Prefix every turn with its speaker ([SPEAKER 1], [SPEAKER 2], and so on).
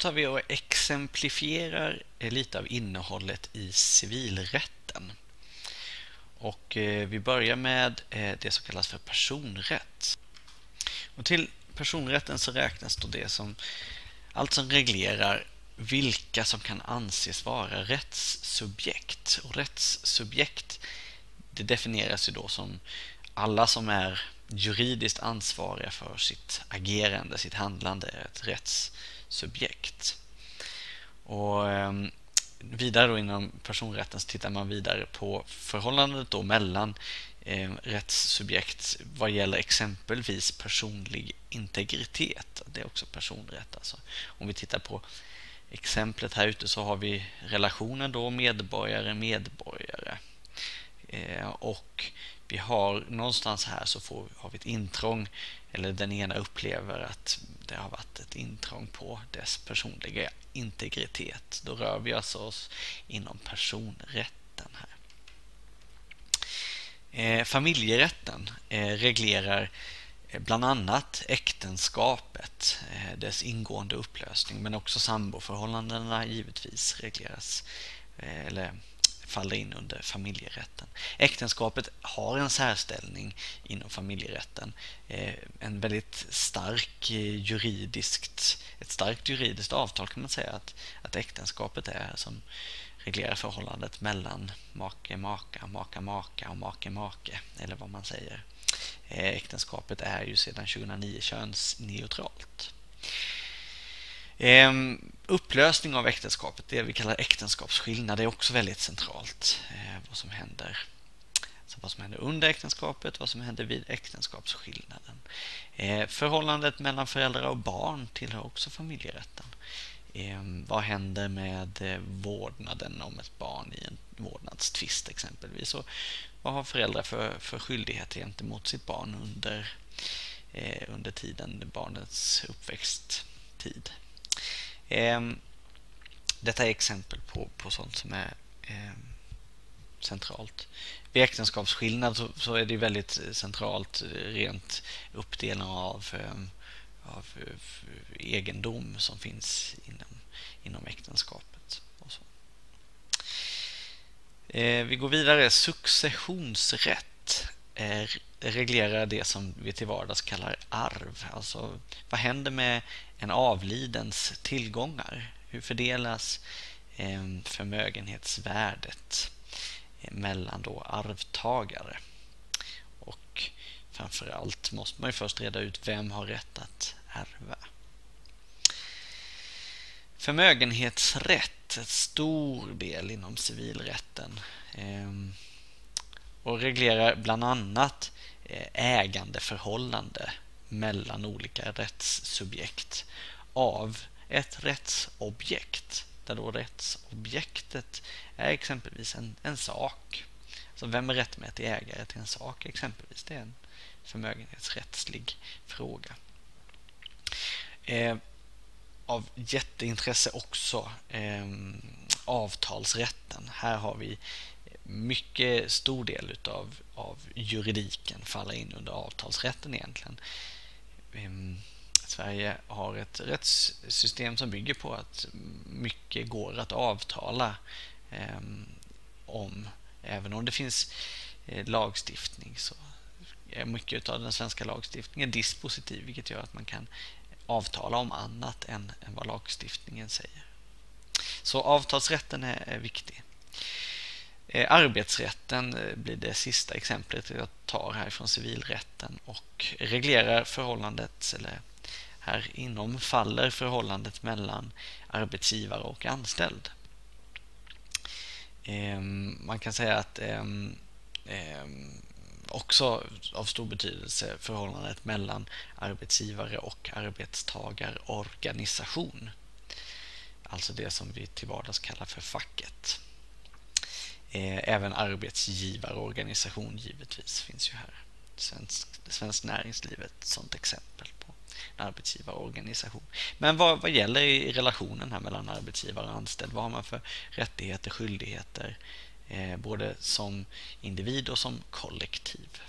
[SPEAKER 1] tar vi och exemplifierar eh, lite av innehållet i civilrätten. Och eh, vi börjar med eh, det som kallas för personrätt. Och till personrätten så räknas då det som allt som reglerar vilka som kan anses vara rättssubjekt. Och rättssubjekt det definieras ju då som alla som är juridiskt ansvariga för sitt agerande, sitt handlande, är ett rättssubjekt. Och ehm, vidare då inom personrätten så tittar man vidare på förhållandet då mellan eh, rättssubjekt vad gäller exempelvis personlig integritet. Det är också personrätt. Alltså. Om vi tittar på exemplet här ute så har vi relationen då medborgare-medborgare. Eh, och vi har någonstans här så får, har vi ett intrång eller den ena upplever att det har varit ett intrång på dess personliga integritet. Då rör vi alltså oss inom personrätten här. Eh, familjerätten eh, reglerar eh, bland annat äktenskapet, eh, dess ingående upplösning, men också samboförhållandena givetvis regleras eh, eller faller in under familjerätten. Äktenskapet har en särställning inom familjerätten. Eh, en väldigt stark eh, juridiskt, ett starkt juridiskt avtal kan man säga att, att äktenskapet är som reglerar förhållandet mellan make, maka, maka, maka och make, make eller vad man säger. Eh, äktenskapet är ju sedan 2009 könsneutralt. Ehm, upplösning av äktenskapet, det vi kallar äktenskapsskillnad, är också väldigt centralt. Eh, vad som händer så vad som händer under äktenskapet, vad som händer vid äktenskapsskillnaden. Eh, förhållandet mellan föräldrar och barn tillhör också familjerätten. Eh, vad händer med vårdnaden om ett barn i en vårdnadstvist exempelvis? Och vad har föräldrar för, för skyldighet gentemot sitt barn under, under tiden barnets uppväxttid? Ehm, detta är exempel på, på sånt som är ehm, centralt. Vid äktenskapsskillnad så, så, är det väldigt eh, centralt eh, rent uppdelning av, ehm, av egendom som finns inom, inom äktenskapet. Eh, vi går vidare. Successionsrätt är reglerar det som vi till vardags kallar arv. Alltså vad händer med en avlidens tillgångar? Hur fördelas eh, förmögenhetsvärdet eh, mellan då arvtagare? Och framförallt måste man ju först reda ut vem har rätt att ärva. Förmögenhetsrätt, en stor del inom civilrätten ehm, och reglerar bland annat eh, ägandeförhållande mellan olika rättssubjekt av ett rättsobjekt. Där då rättsobjektet är exempelvis en, en sak. Så vem är rättmätig ägare till en sak exempelvis? Det är en förmögenhetsrättslig fråga. Eh, av jätteintresse också eh, avtalsrätten. Här har vi mycket stor del utav, av juridiken faller in under avtalsrätten egentligen. Ehm, Sverige har ett rättssystem som bygger på att mycket går att avtala ehm, om. Även om det finns eh, lagstiftning så är mycket av den svenska lagstiftningen dispositiv vilket gör att man kan avtala om annat än, än vad lagstiftningen säger. Så avtalsrätten är, är viktig. Eh, arbetsrätten eh, blir det sista exemplet jag tar här från civilrätten och reglerar förhållandet, eller här inom faller förhållandet mellan arbetsgivare och anställd. Ehm, man kan säga att ehm, ehm, också av stor betydelse förhållandet mellan arbetsgivare och arbetstagarorganisation. Alltså det som vi till vardags kallar för facket. Eh, även arbetsgivarorganisation givetvis finns ju här. Svensk, Svenskt näringsliv är ett sådant exempel på en arbetsgivarorganisation. Men vad, vad gäller i relationen här mellan arbetsgivare och anställd? Vad har man för rättigheter, skyldigheter, eh, både som individ och som kollektiv?